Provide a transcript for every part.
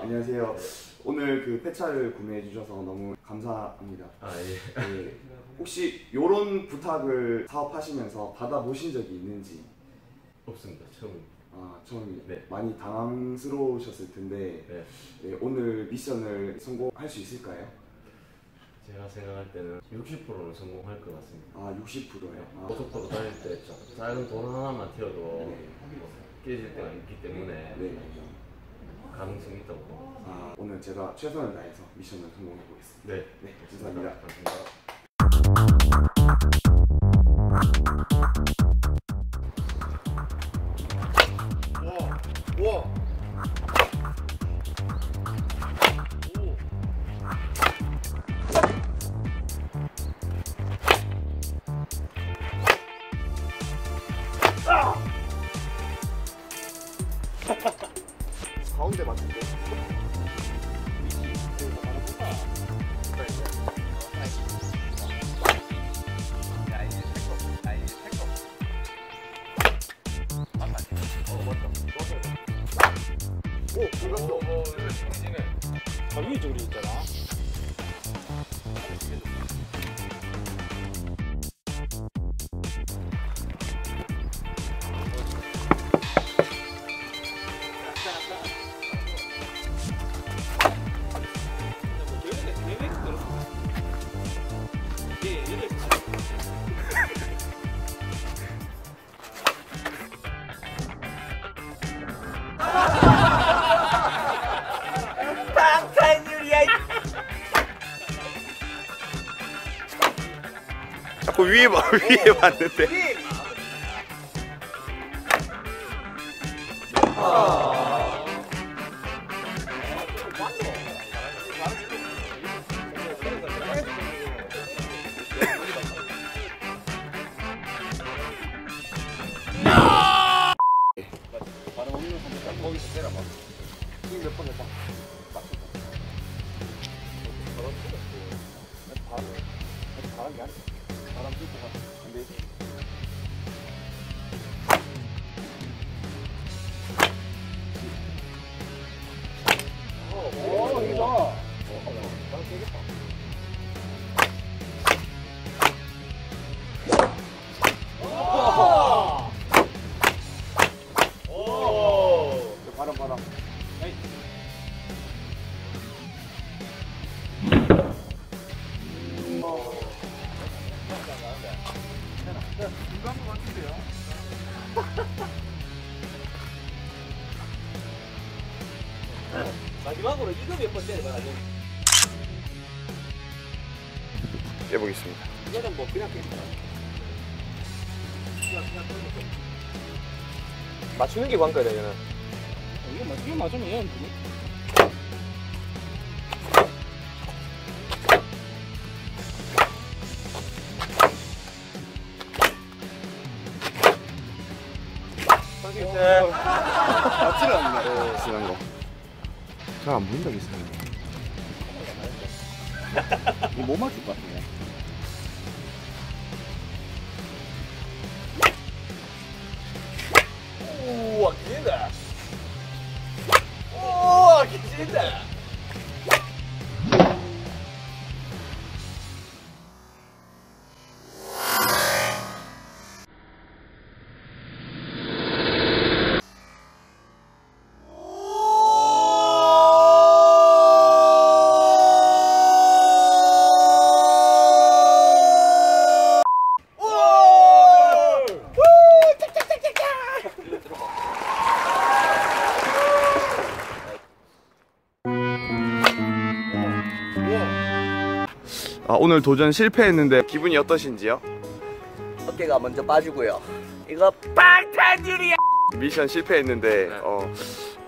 안녕하세요. 오늘 그 폐차를 구매해 주셔서 너무 감사합니다. 아 예. 네, 혹시 이런 부탁을 사업하시면서 받아보신 적이 있는지 없습니다. 처음. 아, 처음 네. 많이 당황스러우셨을 텐데 네. 네, 오늘 미션을 성공할 수 있을까요? 제가 생각할 때는 60%는 성공할 것 같습니다. 아, 60%요. 아, 고속도로 다닐 때 자- 작은 돈 하나만 튀어도 네. 깨질 때가 있기 때문에 네. 가능성이 있다고. 아, 오늘 제가 최선을 다해서 미션을 성공해 보겠습니다. 네. 네, 감사합니다. 감사합니다. 우와. 가운데 맞는데? 오, 불렀어. 아, 위에 저기 있잖아. 자꾸 위에 봐, 위에 봤는데. 바람 없는 바람 불고 가. 근데 마지막으로 이거 몇 번 때려봐. 해보겠습니다. 이거는 뭐 그냥 깨. 맞추는 게 관건이야, 이거는. 이거 맞 이거 맞으면 얘는 뭐? 맞지는 않네. 지난 거. 잘 안 보인다, 비슷하게. 이거 못 맞출 것 같은데. 우와, 기진다. 아, 오늘 도전 실패했는데 기분이 어떠신지요? 어깨가 먼저 빠지고요. 이거 빵탄줄이야. 미션 실패했는데 어,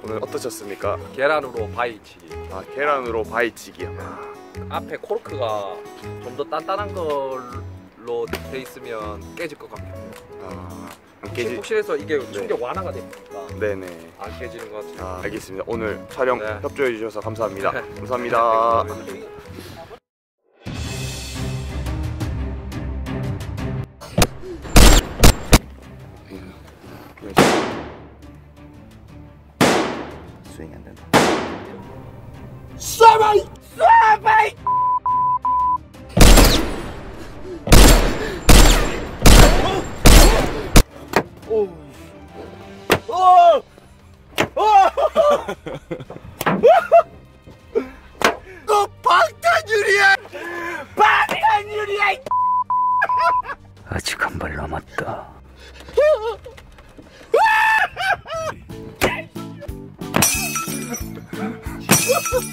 오늘 어떠셨습니까? 계란으로 바위치기. 아, 계란으로 바위치기요. 앞에 코르크가 좀 더 단단한 걸로 돼 있으면 깨질 것 같아요. 아, 깨지? 혹시라서 이게 네. 충격 완화가 됩니까? 네네. 안 깨지는 것 같아요. 아, 알겠습니다. 오늘 촬영 네. 협조해 주셔서 감사합니다. 네. 감사합니다. 안 된다. 쏴바이! 쏴바이! 너 방탄유리야! 방탄유리야! 아직 한 발 남았다. Yeah!